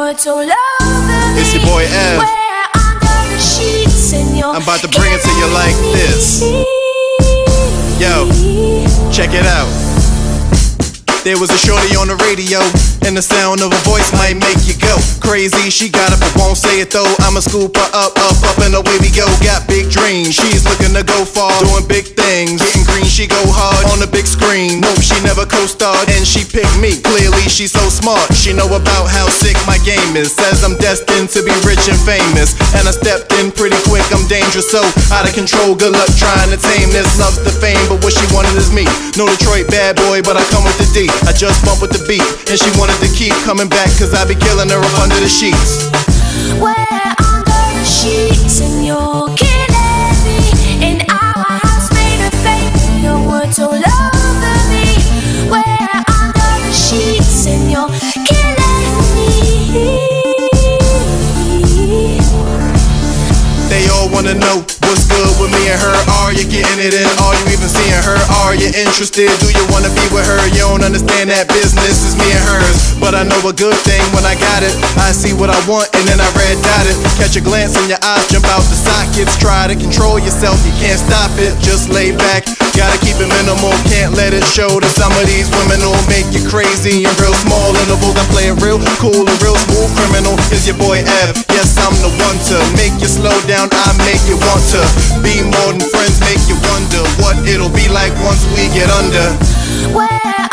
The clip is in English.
words all over It's your boy Ev. We're under the sheets and you're I'm about to bring it to you like this. Yo, check it out. There was a shorty on the radio, and the sound of her voice might make you go crazy. She got it, but won't say it though. I'ma scoop her up, up, up, and away we go. Got big dreams, she's looking to go far, doing big things. Getting green, she go hard on the big screen. Nope, she never co-starred, and she picked me. Clearly, she's so smart. She know about how sick my game is. Says I'm destined to be rich and famous, and I stepped in pretty quick. I'm dangerous, so out of control. Good luck trying to tame this. Loves the fame, but what she wanted is me. No Detroit bad boy, but I come with the D. I just bump with the beat, and she wanted to keep coming back, cause I be killing her up under the sheets. We're under the sheets and you're wanna know what's good with me and her. Are you getting it in? Are you even seeing her? Are you interested? Do you wanna be with her? You don't understand that business is me and hers. But I know a good thing when I got it. I see what I want and then I red dot it. Catch a glance in your eyes, jump out the sockets. Try to control yourself, you can't stop it. Just lay back. Gotta keep it minimal, can't let it show to some of these women who'll make you crazy in real small intervals. I play it real cool and real smooth criminal. Is your boy Ev? Yes, I'm the one to make you slow down. I make you want to be more than friends. Make you wonder what it'll be like once we get under. We're